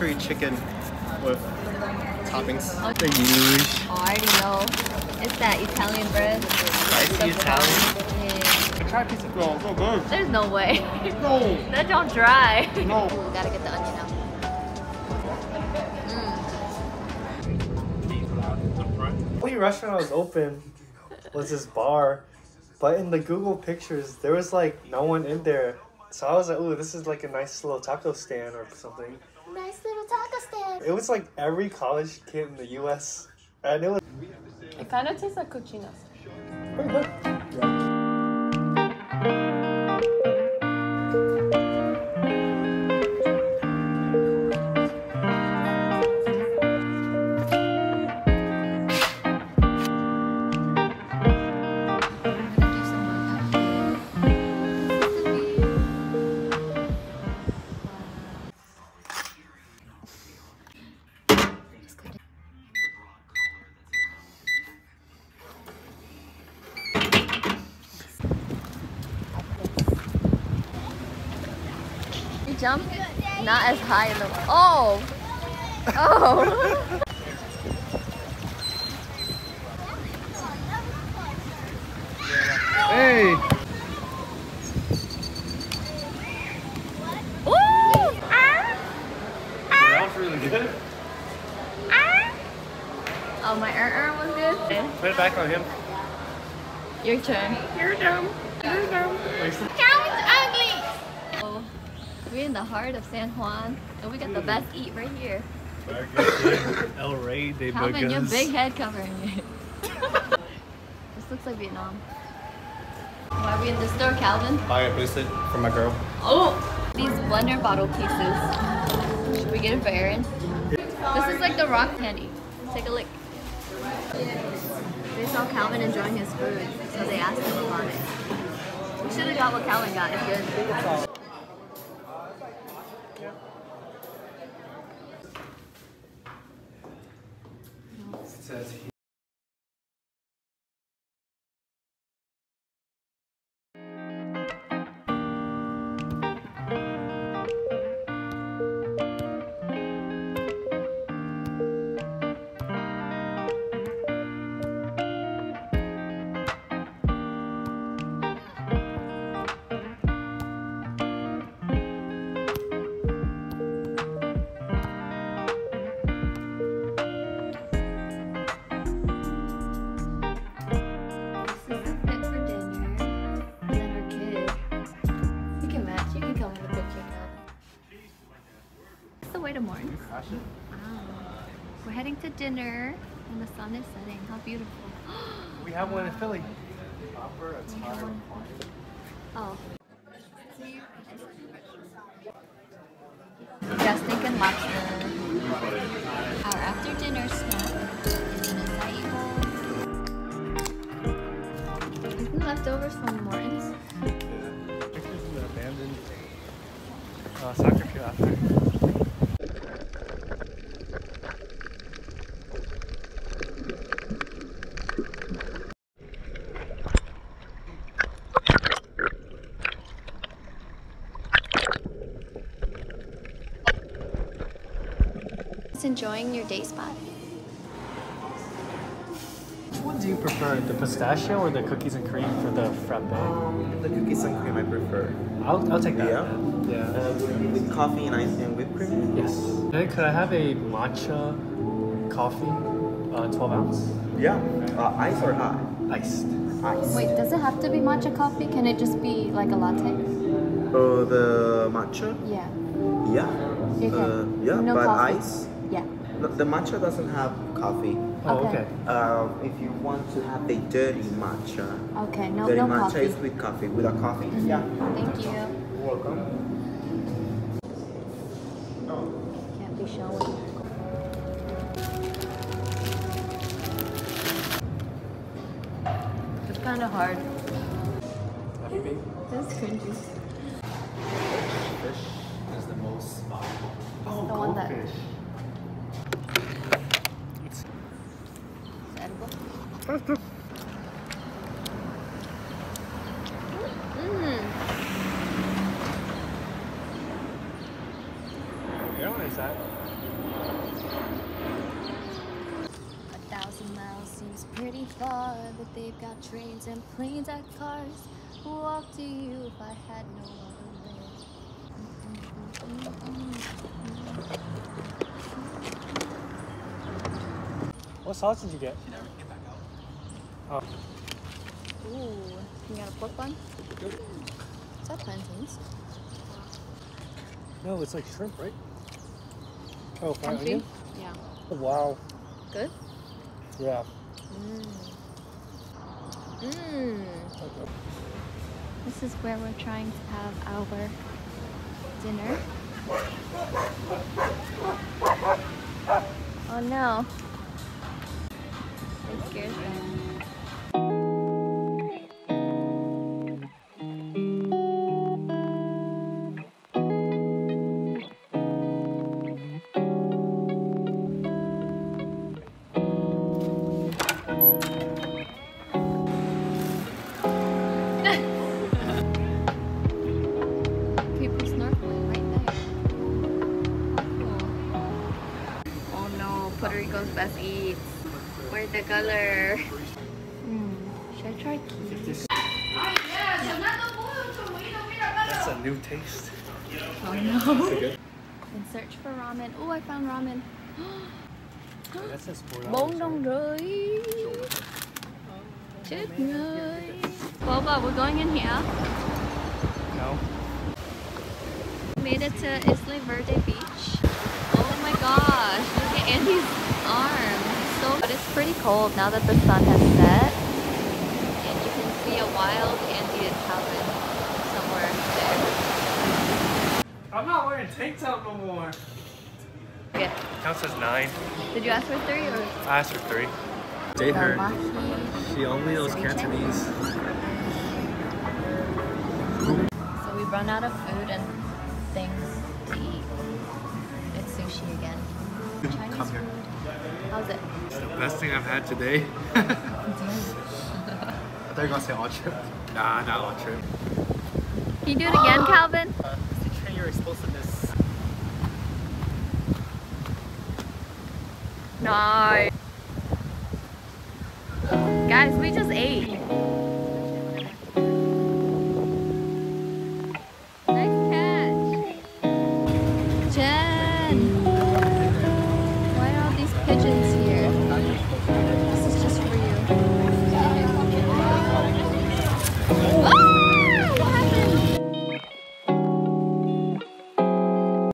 rotisserie chicken with toppings. The huge. Oh, I already know. It's that Italian bread. Spicy Italian. Yeah. Try a piece of oh, so good. There's no way. No, that don't dry. no. We gotta get the onion out. Mm. only restaurant I was open was this bar, but in the Google pictures there was like no one in there. So I was like, "Ooh, this is like a nice little taco stand or something." Nice little taco stand. It was like every college kid in the U.S. and it was. It kind of tastes like cochinos. Jump not as high in the Oh! Oh! Hey. Ooh! Ah! That was really good. Ah! Oh, my er er was good. Put it back on him. Your turn. You're dumb. You're dumb. Calvin's ugly! We're in the heart of San Juan, and we got the best eat right here. El Rey de Calvin, your big head covering it. this looks like Vietnam. Why are we in the store, Calvin? Buy a bracelet for my girl. Oh! These blender bottle pieces. Should we get it for Aaron? This is like the rock candy. Take a look. They saw Calvin enjoying his food, so they asked him about it. We should have got what Calvin got. It's good. It's the way to. Wow. We're heading to dinner and the sun is setting. How beautiful. We have one in Philly. Oh. Just thinking lobster. Our after dinner snack is an acai bowl. Isn't leftovers from Morton's? Pictures of the abandoned uh, soccer field Just enjoying your day spot. Which one do you prefer, the pistachio or the cookies and cream for the frappe? Um, the cookies and cream I prefer. I'll, I'll take that. Yeah? then. Yeah. Uh, with, with coffee and ice and whipped cream? Yes. Hey, could I have a matcha coffee, uh, 12 ounce, Yeah. Uh, ice or hot? iced? Ice. Wait, does it have to be matcha coffee? Can it just be like a latte? Oh, the matcha? Yeah. Yeah. You can. Uh, yeah, No but coffee. ice? Yeah. The matcha doesn't have coffee. Oh, Okay. okay. Um, if you want to have the dirty matcha, Okay, no, dirty no matcha coffee. is with coffee. Without coffee? Yeah. Thank you. You're welcome. Can't be showing. It's kind of hard. That's cringy. Fish is the most valuable. Oh, the one that- Mmm. That? A thousand miles seems pretty far, but they've got trains and planes and cars. Walk to you if I had no other way. What sauce did you get? She never came back out. Ooh, you got a pork bun? Is that plantains? No, it's like shrimp, right? Oh, fried onion? Yeah. Oh, wow. Good? Yeah. Mmm. Mmm. This is where we're trying to have our dinner. Oh no. It scares me. No, Puerto Rico's best eats. Where's the color? Hmm, should I try kiwi? That's a new taste. Oh no. In search for ramen. Oh, I found ramen. That says four Bông đồng rưỡi. Chết người. Boba, we're going in here. No. Made it to Isla Verde Beach. Oh my gosh, look at Andy's arm. So, but it's pretty cold now that the sun has set. And you can see a wild Andy and somewhere there. I'm not wearing tank top no more. Okay. Count says nine. Did you ask for three or? I asked for three. Date her. She only knows Cantonese. So we've run out of food and things best thing I've had today. I thought you were gonna say ultra. Nah, not ultra. Can you do it again, ah, Calvin? Uh, to train your explosiveness. Nice. Guys, we just ate. pigeons